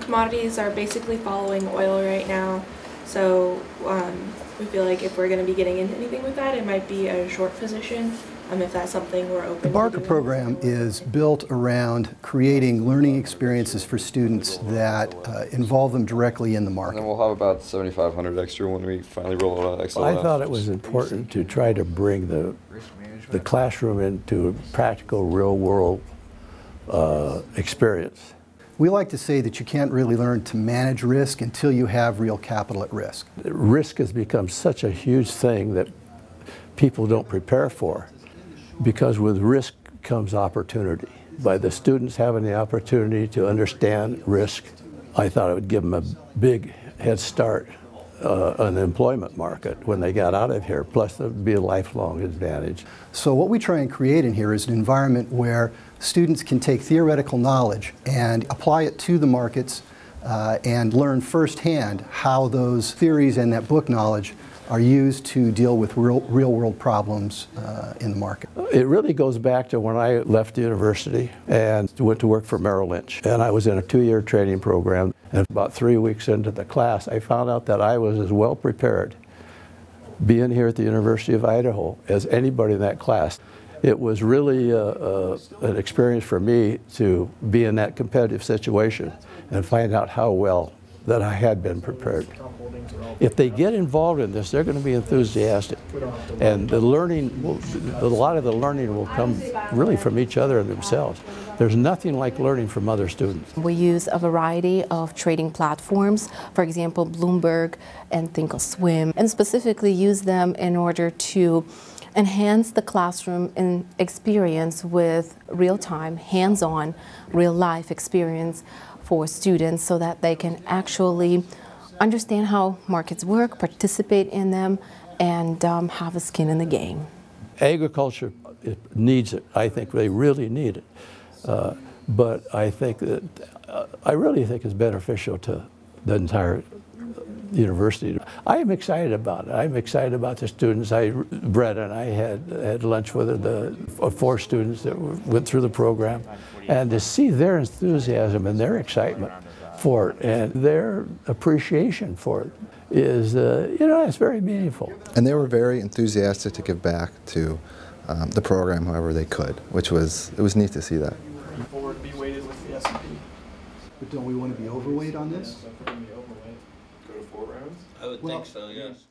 commodities are basically following oil right now, so um, we feel like if we're going to be getting into anything with that, it might be a short position. Um, if that's something we're open The to Barker doing. program is built around creating learning experiences for students that uh, involve them directly in the market. And then we'll have about 7,500 extra when we finally roll out XLF. I thought it was important to try to bring the, the classroom into a practical, real-world uh, experience. We like to say that you can't really learn to manage risk until you have real capital at risk. Risk has become such a huge thing that people don't prepare for because with risk comes opportunity. By the students having the opportunity to understand risk, I thought it would give them a big head start uh, the employment market when they got out of here. Plus, it would be a lifelong advantage. So what we try and create in here is an environment where students can take theoretical knowledge and apply it to the markets uh, and learn firsthand how those theories and that book knowledge are used to deal with real, real world problems uh, in the market. It really goes back to when I left the university and went to work for Merrill Lynch. And I was in a two-year training program. And about three weeks into the class, I found out that I was as well prepared being here at the University of Idaho as anybody in that class. It was really uh, uh, an experience for me to be in that competitive situation and find out how well that I had been prepared. If they get involved in this, they're going to be enthusiastic. And the learning, will, a lot of the learning will come really from each other and themselves. There's nothing like learning from other students. We use a variety of trading platforms, for example, Bloomberg and Thinkorswim, and specifically use them in order to enhance the classroom in experience with real-time, hands-on, real-life experience for students so that they can actually understand how markets work, participate in them, and um, have a skin in the game. Agriculture needs it. I think they really need it. Uh, but I think that, uh, I really think it's beneficial to the entire university. I am excited about it. I'm excited about the students. I, Brett and I had, had lunch with the four students that went through the program, and to see their enthusiasm and their excitement for it and their appreciation for it is, uh, you know, it's very meaningful. And they were very enthusiastic to give back to um, the program however they could, which was, it was neat to see that. forward be weighted with the S&P. But don't we want to be overweight on this? So if we're going to be overweight, go to four rounds. I would Well- think so, yes.